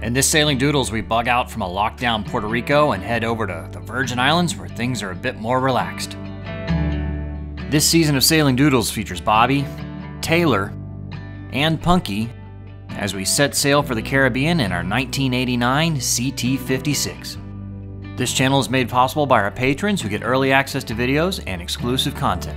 In this Sailing Doodles, we bug out from a lockdown Puerto Rico and head over to the Virgin Islands where things are a bit more relaxed. This season of Sailing Doodles features Bobby, Taylor, and Punky as we set sail for the Caribbean in our 1989 CT 56. This channel is made possible by our patrons who get early access to videos and exclusive content.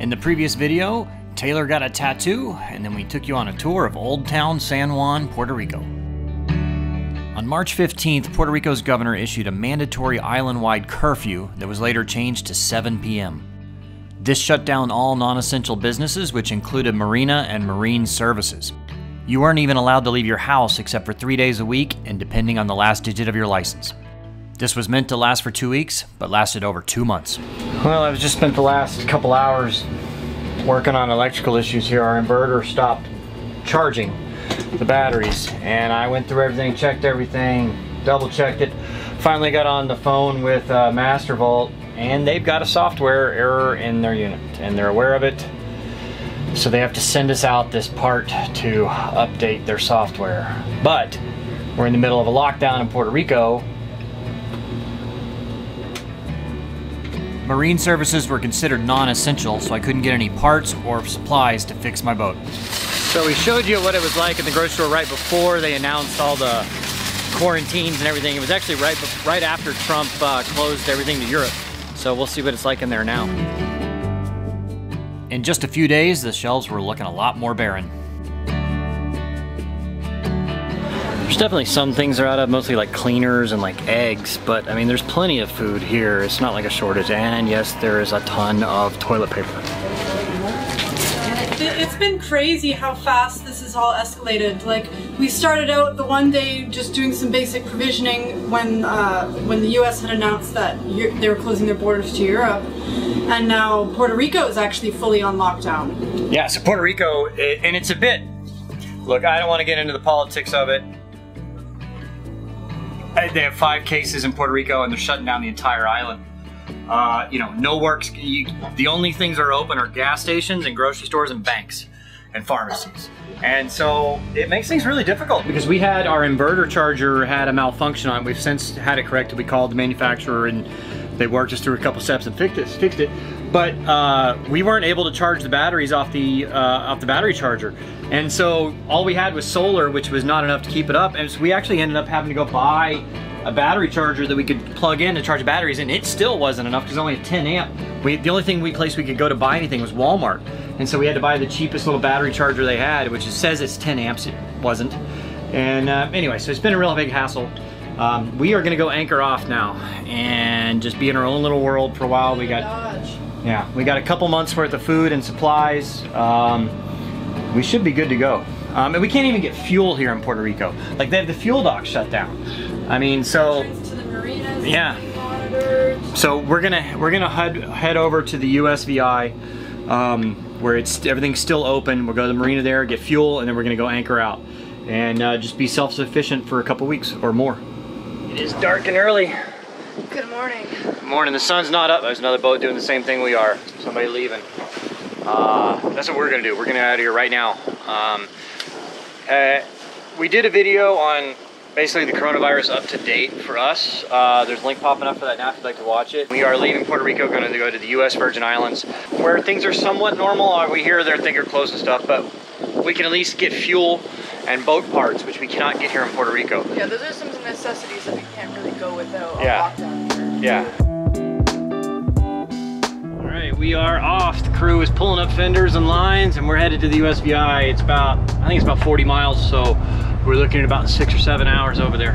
In the previous video, Taylor got a tattoo, and then we took you on a tour of Old Town San Juan, Puerto Rico. On March 15th, Puerto Rico's governor issued a mandatory island wide curfew that was later changed to 7 p.m. This shut down all non essential businesses, which included marina and marine services. You weren't even allowed to leave your house except for three days a week and depending on the last digit of your license. This was meant to last for two weeks, but lasted over two months. Well, I've just spent the last couple hours working on electrical issues here. Our inverter stopped charging the batteries and I went through everything, checked everything, double checked it. Finally got on the phone with uh, Mastervolt and they've got a software error in their unit and they're aware of it. So they have to send us out this part to update their software. But we're in the middle of a lockdown in Puerto Rico Marine services were considered non-essential, so I couldn't get any parts or supplies to fix my boat. So we showed you what it was like in the grocery store right before they announced all the quarantines and everything. It was actually right right after Trump uh, closed everything to Europe. So we'll see what it's like in there now. In just a few days, the shelves were looking a lot more barren. There's definitely some things that are out of, mostly like cleaners and like eggs, but I mean, there's plenty of food here. It's not like a shortage. And yes, there is a ton of toilet paper. It's been crazy how fast this has all escalated. Like, we started out the one day just doing some basic provisioning when uh, when the U.S. had announced that they were closing their borders to Europe, and now Puerto Rico is actually fully on lockdown. Yeah, so Puerto Rico, and it's a bit. Look, I don't want to get into the politics of it they have five cases in Puerto Rico and they're shutting down the entire island. Uh, you know, no works. You, the only things that are open are gas stations and grocery stores and banks and pharmacies. And so it makes things really difficult because we had our inverter charger had a malfunction on it. We've since had it corrected. We called the manufacturer and they worked us through a couple steps and fixed it. Fixed it. But uh, we weren't able to charge the batteries off the uh, off the battery charger. And so all we had was solar, which was not enough to keep it up. And so we actually ended up having to go buy a battery charger that we could plug in to charge batteries, and it still wasn't enough because only a 10 amp. We, the only thing we place we could go to buy anything was Walmart. And so we had to buy the cheapest little battery charger they had, which says it's 10 amps, it wasn't. And uh, anyway, so it's been a real big hassle. Um, we are gonna go anchor off now and just be in our own little world for a while. We got, yeah, we got a couple months worth of food and supplies. Um, we should be good to go. Um, and we can't even get fuel here in Puerto Rico. Like they have the fuel dock shut down. I mean, so yeah. So we're gonna we're gonna head head over to the USVI um, where it's everything's still open. We'll go to the marina there, get fuel, and then we're gonna go anchor out and uh, just be self-sufficient for a couple weeks or more. It is dark and early. Good morning. Good morning. The sun's not up. There's another boat doing the same thing we are. Somebody leaving. Uh, that's what we're gonna do. We're gonna get out of here right now. Um, uh, we did a video on basically the coronavirus up to date for us. Uh, there's a link popping up for that now if you'd like to watch it. We are leaving Puerto Rico, going to go to the U.S. Virgin Islands, where things are somewhat normal. Uh, we hear their things are closed and stuff, but we can at least get fuel and boat parts, which we cannot get here in Puerto Rico. Yeah, those are some necessities that we can't really go without yeah. lockdown. Yeah All right, we are off. The crew is pulling up fenders and lines and we're headed to the USVI. It's about, I think it's about 40 miles, so we're looking at about six or seven hours over there.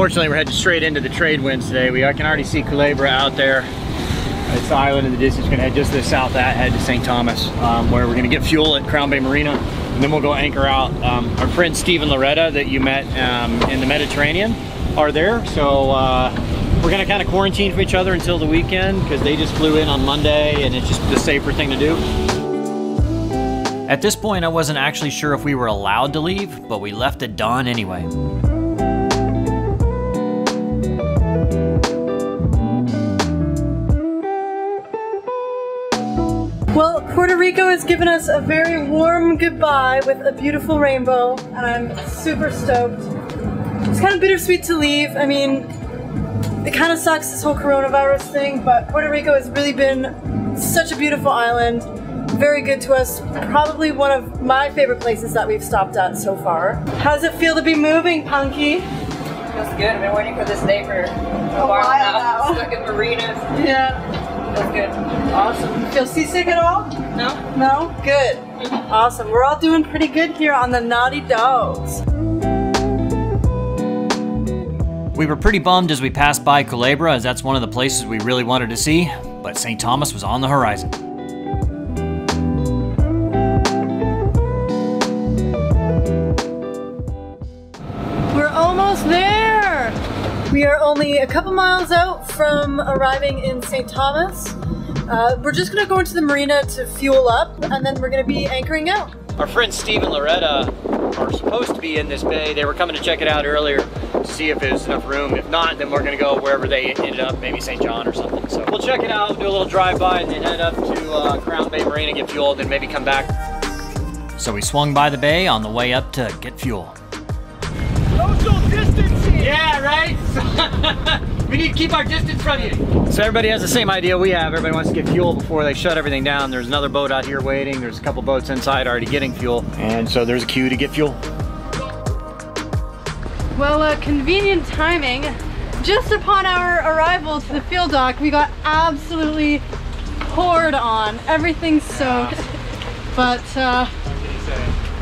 Well, unfortunately, we're heading straight into the trade winds today. We I can already see Culebra out there. It's the island in the distance. We're gonna head just to the south that head to St. Thomas, um, where we're gonna get fuel at Crown Bay Marina, and then we'll go anchor out. Um, our friend Steve and Loretta that you met um, in the Mediterranean are there, so uh, we're gonna kind of quarantine from each other until the weekend because they just flew in on Monday, and it's just the safer thing to do. At this point, I wasn't actually sure if we were allowed to leave, but we left at dawn anyway. Puerto Rico has given us a very warm goodbye with a beautiful rainbow, and I'm super stoked. It's kind of bittersweet to leave. I mean, it kind of sucks this whole coronavirus thing, but Puerto Rico has really been such a beautiful island. Very good to us. Probably one of my favorite places that we've stopped at so far. How does it feel to be moving, Punky? Feels good. I've been waiting for this day for a, while now. Stuck in marinas. Yeah. Feels good. Awesome. Feel seasick at all? No? No? Good. Awesome. We're all doing pretty good here on the Naughty Dogs. We were pretty bummed as we passed by Culebra, as that's one of the places we really wanted to see, but St. Thomas was on the horizon. We are only a couple miles out from arriving in St. Thomas. Uh, we're just gonna go into the marina to fuel up, and then we're gonna be anchoring out. Our friends Steve and Loretta are supposed to be in this bay. They were coming to check it out earlier to see if there's enough room. If not, then we're gonna go wherever they ended up, maybe St. John or something. So we'll check it out, do a little drive-by, and then head up to uh, Crown Bay Marina, get fueled, and maybe come back. So we swung by the bay on the way up to get fuel. Social distancing! Yeah, right? we need to keep our distance from you. So everybody has the same idea we have. Everybody wants to get fuel before they shut everything down. There's another boat out here waiting. There's a couple boats inside already getting fuel. And so there's a queue to get fuel. Well, uh, convenient timing. Just upon our arrival to the fuel dock, we got absolutely poured on. Everything's soaked. But uh,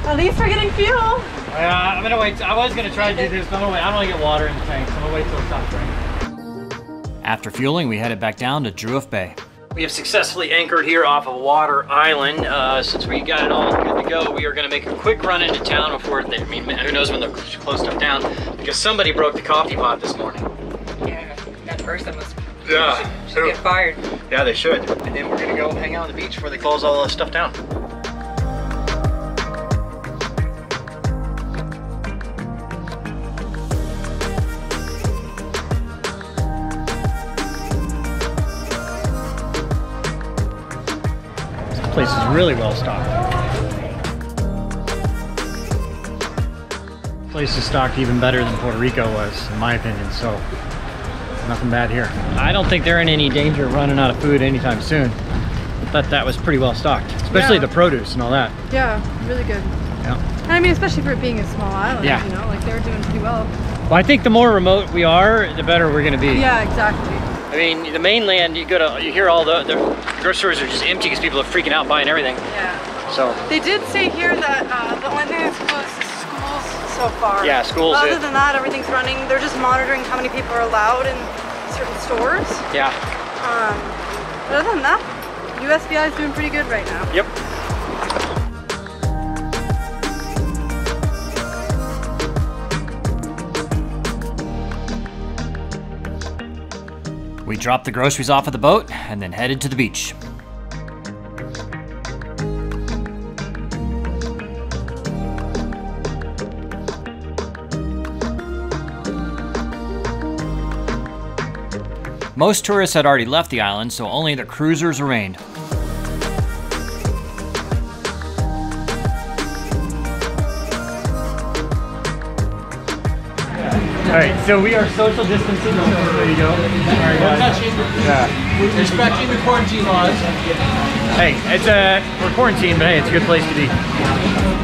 at least we're getting fuel. Yeah, I'm gonna wait. I was gonna try to do this, but I'm gonna wait. I don't want to get water in the tank, so I'm gonna wait till it stops raining. After fueling, we headed back down to Druif Bay. We have successfully anchored here off of Water Island. Uh, since we got it all good to go, we are gonna make a quick run into town before, they, I mean, who knows when they'll close stuff down, because somebody broke the coffee pot this morning. Yeah, that person was. Yeah. Should, should get fired. Yeah, they should. And then we're gonna go hang out on the beach before they close all this stuff down. Place is really well stocked. Place is stocked even better than Puerto Rico was, in my opinion, so nothing bad here. I don't think they're in any danger of running out of food anytime soon. I thought that was pretty well stocked, especially Yeah. the produce and all that. Yeah, really good. Yeah. And I mean, especially for it being a small island, Yeah. you know, like they're doing pretty well. Well, I think the more remote we are, the better we're gonna be. Yeah, exactly. I mean, the mainland, you go to, you hear all the, the grocery stores are just empty because people are freaking out buying everything. Yeah. So, They did say here that uh, the only thing that's closed is schools so far. Yeah, schools, Other it- than that, everything's running. They're just monitoring how many people are allowed in certain stores. yeah. Um, but other than that, USVI is doing pretty good right now. Yep. We dropped the groceries off at the boat and then headed to the beach. Most tourists had already left the island, so only the cruisers remained. All right, so we are social distancing. There you go. All right, guys. Yeah. We're Respecting the quarantine laws. Hey, it's a we're quarantined, but hey, it's a good place to be.